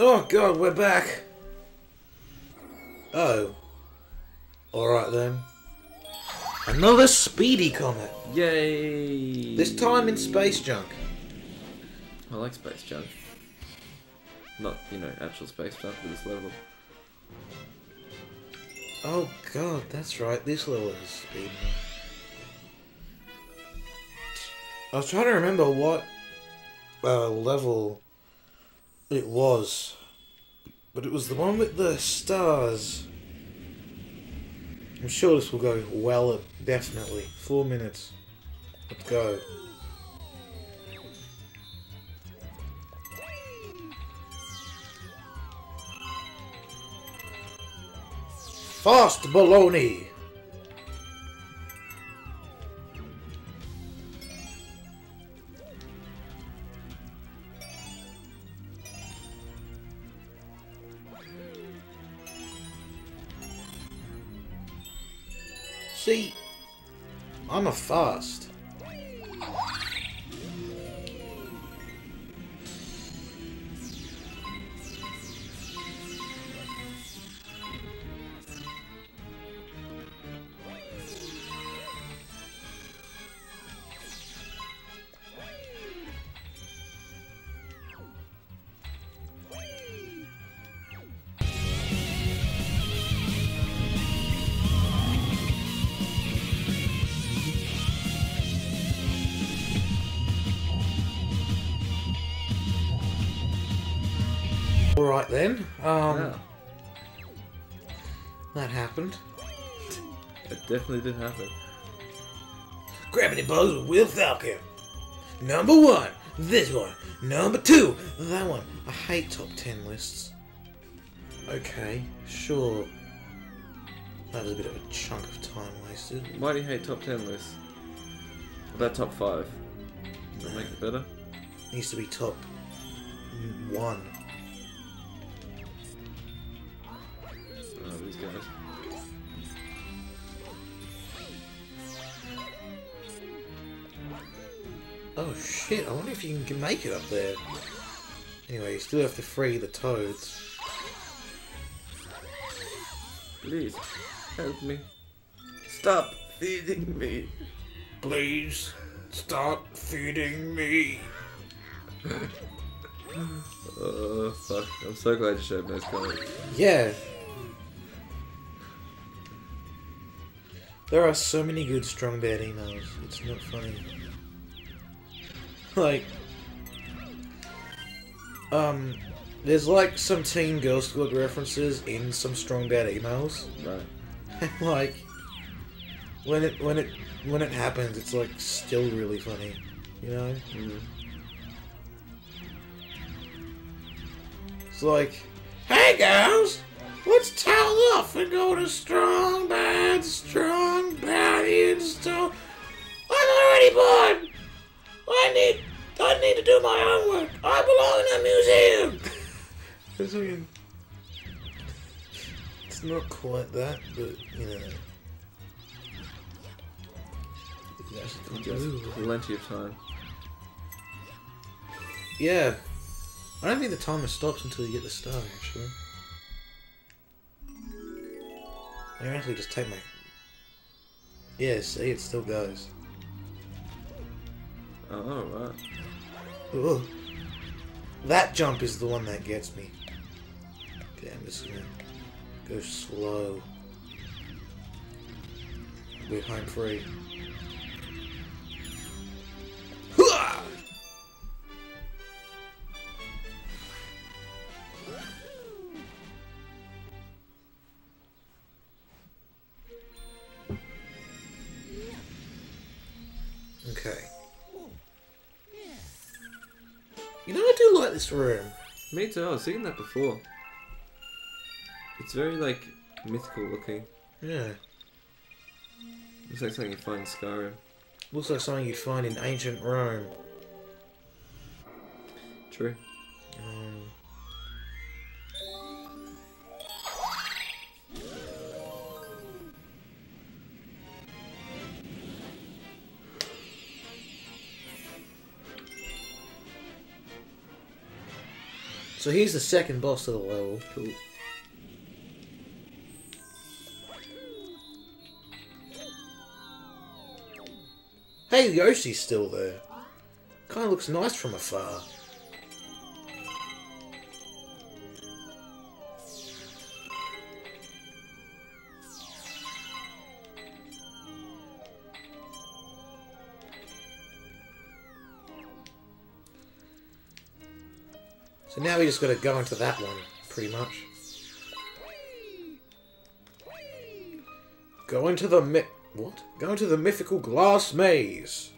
Oh god, we're back. Oh. Alright then. Another speedy comet. Yay! This time in space junk. I like space junk. Not, you know, actual space junk with this level. Oh god, that's right. This level is speed. I was trying to remember what uh, level it was, but it was the one with the stars. I'm sure this will go well, definitely. Four minutes. Let's go. Fast baloney! A fast. Alright then, um, yeah, that happened. it definitely did happen. Gravity Bugs with Will Falcon. Number one, this one. Number two, that one. I hate top ten lists. Okay, sure. That was a bit of a chunk of time wasted. Why do you hate top 10 lists? About top 5? Does that make it better? Needs to be top one. Guys. Oh shit, I wonder if you can make it up there. Anyway, you still have to free the toads. Please, help me. Stop feeding me. Please, stop feeding me. Oh, fuck. I'm so glad you showed me this comments. Yeah. There are so many good strong bad emails. It's not funny. Like, um, there's like some Teen Girl Squad references in some strong bad emails. Right. like, when it when it when it happens, it's like still really funny. You know? Mm. It's like, hey girls, let's towel off and go to strong bad, strong bad install. I'm already bored. I need, I need to do my homework. I belong in a museum. It's weird. It's not quite that, but you know. Yes, plenty of time. Yeah. I don't think the timer stops until you get the star, actually. I can actually just take my... Yeah, see, it still goes. Oh, right. Ugh. That jump is the one that gets me. Okay, I'm just gonna go slow. We're home free. This room. Me too, I was seeing that before. It's very, like, mythical looking. Yeah. Looks like something you find in Skyrim. Looks like something you'd find in ancient Rome. True. So here's the second boss of the level. Cool. Hey, Yoshi's still there. Kind of looks nice from afar. So now we just got to go into that one, pretty much. Go into the mi- what? Go into the mythical glass maze.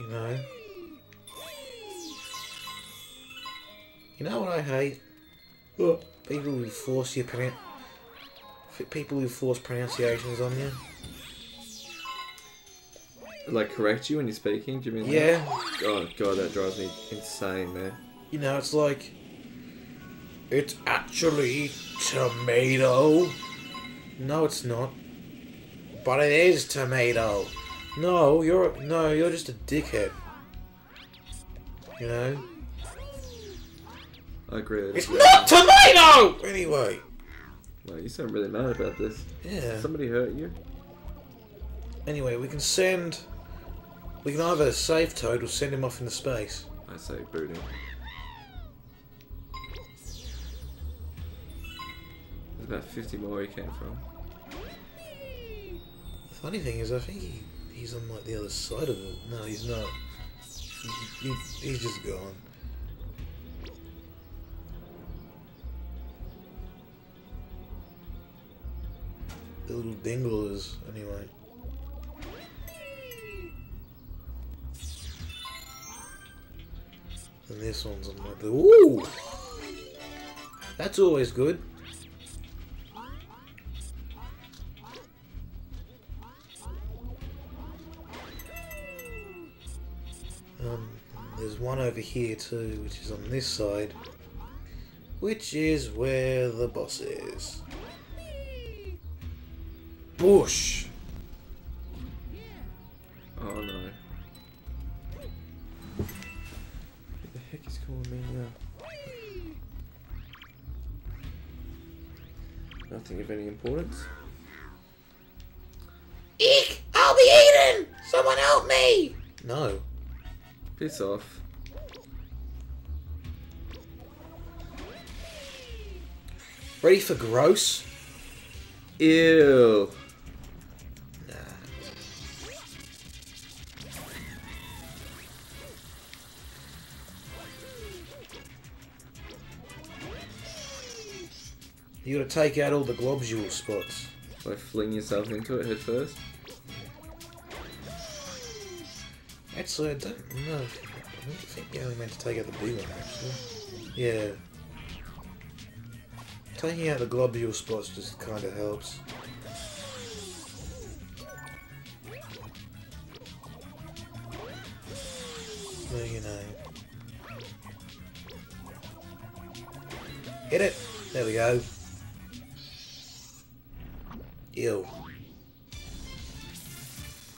You know. You know what I hate? What? People who force your pronoun- people who force pronunciations on you. Like correct you when you're speaking? Do you mean? that? Yeah, Oh god, that drives me insane, man. you know, it's like it's actually tomato. No, it's not. But it is tomato. No, you're no, you're just a dickhead. You know, I agree. it's it's not tomato. Anyway, Well, you sound really mad about this. yeah. Somebody hurt you? Anyway, we can send. We can either save Toad or send him off into space. I say boot him. There's about 50 more where he came from. The funny thing is, I think he, he's on like the other side of it. No, he's not. He, he, he's just gone. The little dingle is, anyway. And this one's another. ooh. That's always good. Um, there's one over here too, which is on this side, which is where the boss is. Bush. Nothing of any importance. Eek! I'll be eaten! Someone help me! No. Piss off. Ready for gross? Ew. You gotta take out all the globule spots. By fling yourself into it head first. Actually, I don't know. I don't think you only meant to take out the big one, actually. Yeah. Taking out the globule spots just kind of helps. Well, you know. Hit it! There we go.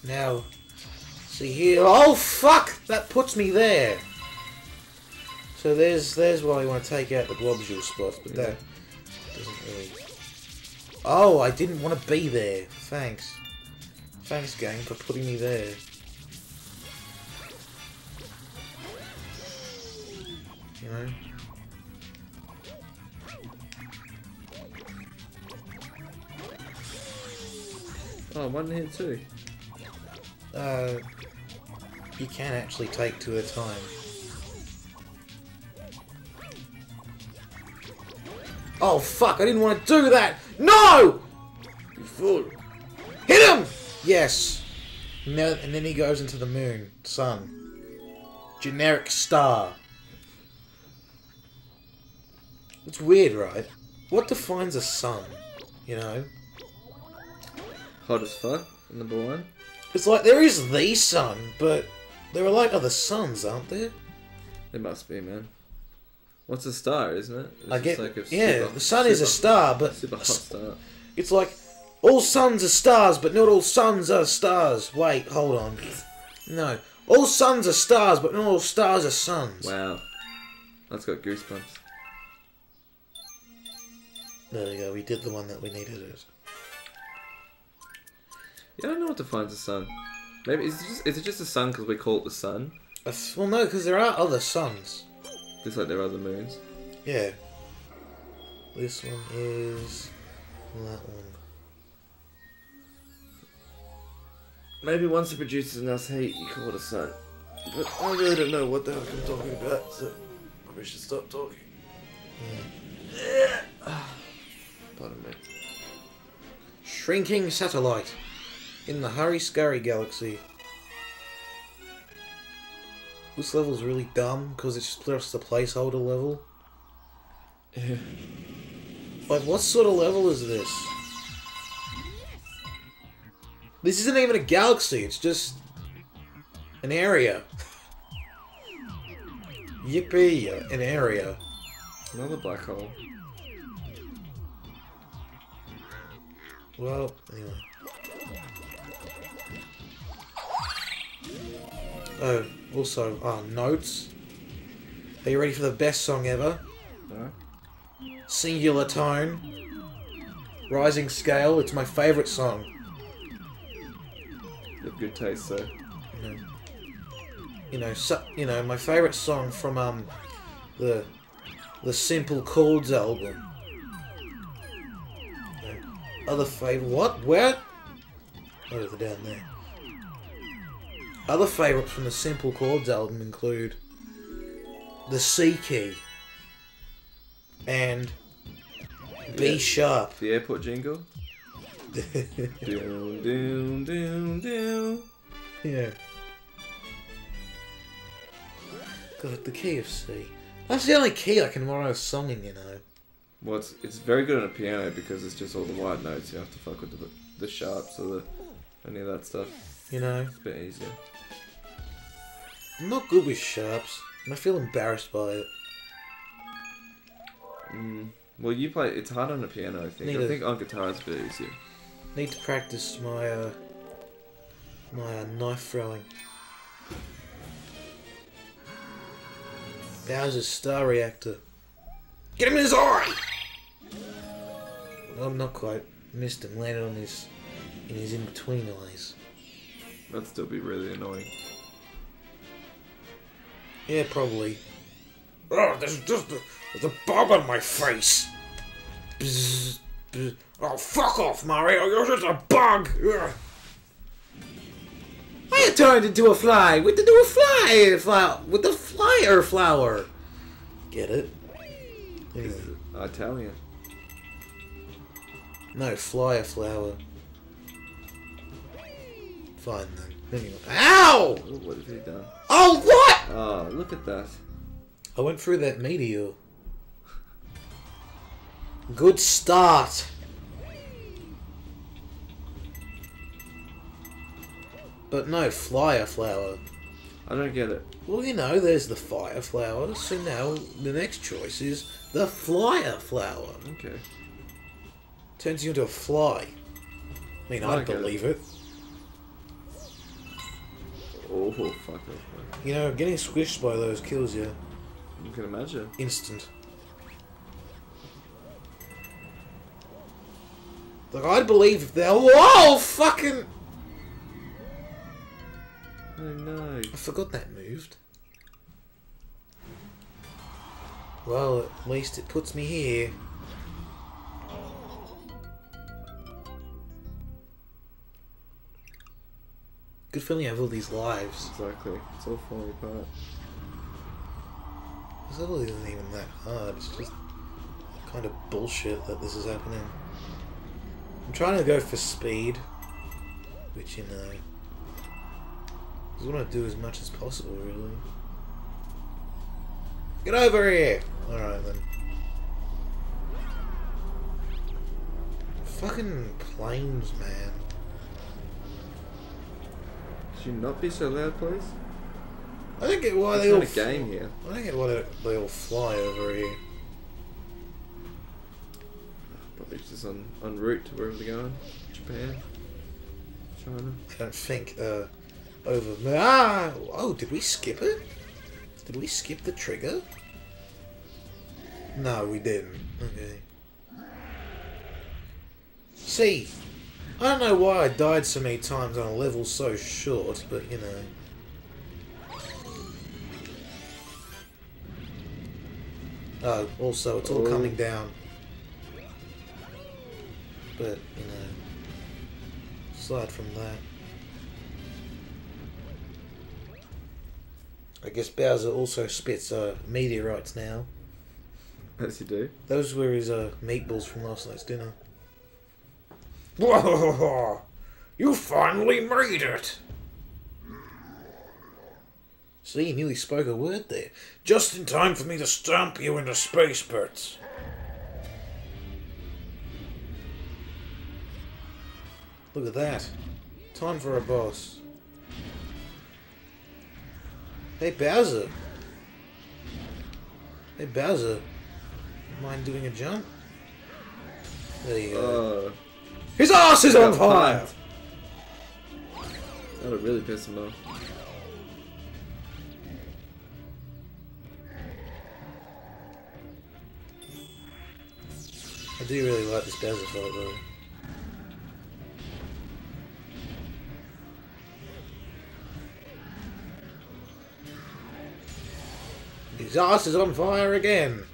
Now, see here. Oh fuck! That puts me there. So there's there's why you want to take out the globule spots, but that doesn't really. Oh, I didn't want to be there. Thanks. Thanks, game, for putting me there. You know. Oh, one here too. Uh, you can actually take two at a time. Oh fuck! I didn't want to do that. No! You fool! Hit him! Yes. No, and then he goes into the moon, sun, generic star. It's weird, right? What defines a sun? You know, Hot as fuck. Number one. it's like there is the sun, but there are like other suns, aren't there? It must be, man. What's a star, isn't it? It's I get, like a yeah. super- the sun is a star, but Super hot star. it's like All suns are stars, but not all suns are stars. Wait, hold on. No. All suns are stars, but not all stars are suns. Wow. That's got goosebumps. There we go, we did the one that we needed it. Yeah, I don't know what defines the sun. Maybe is it just is it just the sun because we call it the sun? Well, no, because there are other suns. Just like there are other moons. Yeah. This one is that one. Maybe once the producer's enough heat, you call it a sun. But I really don't know what the hell I'm talking about, so we should stop talking. Hmm. Pardon me. Shrinking satellite in the Hurry Scurry galaxy. This level's really dumb because it's just the placeholder level. Like, what sort of level is this? This isn't even a galaxy, it's just an area. Yippee, an area. Another black hole. Well, anyway. Oh, also, uh, notes. Are you ready for the best song ever? Alright. Singular tone. Rising scale, it's my favourite song. You have good taste, though. You know, you know, so, you know, my favourite song from um the the Simple Chords album. You know, other favourite what? Where? Oh, they're down there. Other favourites from the Simple Chords album include the C key and B Yeah. sharp. The airport jingle. doom, doom, doom, doom. Yeah. God, the key of C. That's the only key I can write a song in, you know. Well, it's, it's very good on a piano because it's just all the wide notes. You have to fuck with the, the sharps or the any of that stuff. You know, It's a bit easier. I'm not good with sharps, and I feel embarrassed by it. Mm. Well, you play. It's hard on a piano. I think. Need I think on guitar it's a bit easier. Need to practice my uh, my uh, knife throwing. Bowser's star reactor. Get him in his eye. Well, I'm not quite missed him. Landed on his in his in between eyes. That'd still be really annoying. Yeah, probably. Oh, there's just a, there's a bug on my face. Bzz, bzz. Oh, fuck off, Mario. You're just a bug. Ugh. I turned into a fly. With the new fly, flower, with the flyer flower. Get it? Yeah. Italian. No, flyer flower. Fine then. Anyway. Ow! Oh, what have he done? Oh, what? Oh, look at that. I went through that meteor. Good start. But no flyer flower. I don't get it. Well, you know, there's the fire flower, so now the next choice is the flyer flower. Okay. Turns you into a fly. I mean, I I'd get it. believe it. Oh, fuck off. You know, getting squished by those kills you You can imagine. instant. Like, I'd believe if they're. Whoa! Fucking. Oh no. I forgot that moved. Well, at least it puts me here. Good feeling have all these lives. Exactly. It's all falling apart. This level isn't even that hard. It's just kind of bullshit that this is happening. I'm trying to go for speed, which you know. I just want to do as much as possible, really. Get over here! Alright then. Fucking planes, man. Should you not be so loud, please? I don't get why It's they all. not a game here. I don't get why they, they all fly over here. Probably just on, en route to wherever they're going. Japan. China. I don't think uh, over. Ah! Oh, did we skip it? Did we skip the trigger? No, we didn't. Okay. See, I don't know why I died so many times on a level so short, but you know. Oh, also, it's all Oh. coming down. But, you know, aside from that. I guess Bowser also spits uh, meteorites now. As you do. Those were his uh, meatballs from last night's dinner. Whoa! You finally made it! See, you nearly spoke a word there. Just in time for me to stomp you into space bits. Look at that. Time for a boss. Hey, Bowser. Hey, Bowser. Mind doing a jump? There you go. Uh, His ass is on oh, fire! That'll really piss him off. I do really like this Bowser fight though. His ass is on fire again.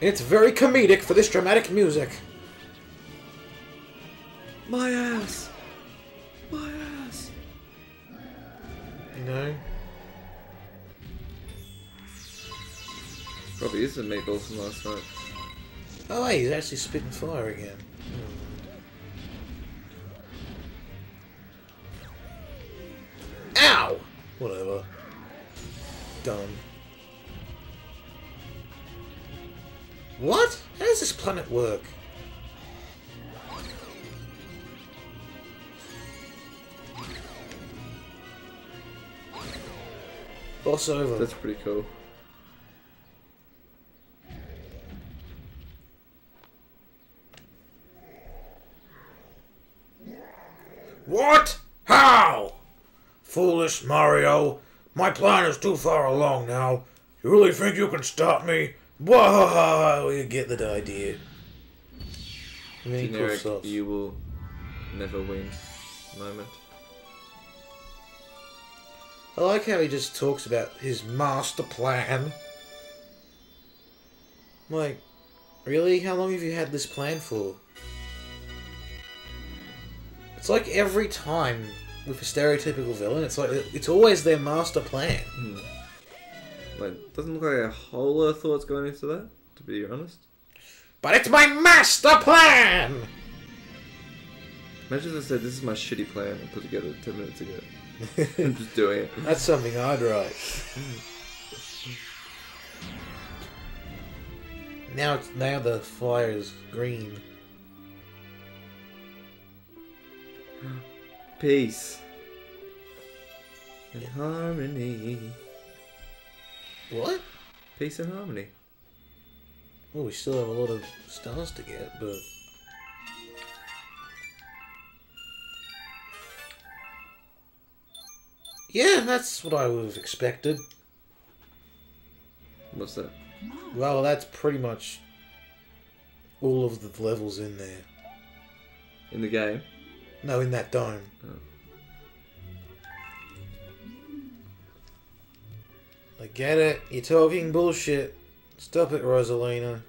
It's very comedic for this dramatic music. My ass! My ass! You know? Probably is the meatballs from last night. Oh wait, he's actually spitting fire again. Ow! Whatever. Done. What? How does this planet work? Boss over. That's pretty cool. What? How? Foolish Mario. My plan is too far along now. You really think you can stop me? Whoa, you get the idea. Generic, you will never win moment. I like how he just talks about his master plan. Like, really? How long have you had this plan for? It's like every time with a stereotypical villain, it's like it's always their master plan. Hmm. Like, doesn't look like a whole lot of thoughts going into that, to be honest. But it's my master plan! Imagine if I said, this is my shitty plan I put together 10 minutes ago. I'm just doing it. That's something I'd write. now it's now the fire is green. Peace. And harmony. What? Peace and harmony. Well, we still have a lot of stars to get, but yeah, that's what I would have expected. What's that? Well, that's pretty much all of the levels in there. In the game? No, in that dome. Oh. I get it. You're talking bullshit. Stop it, Rosalina.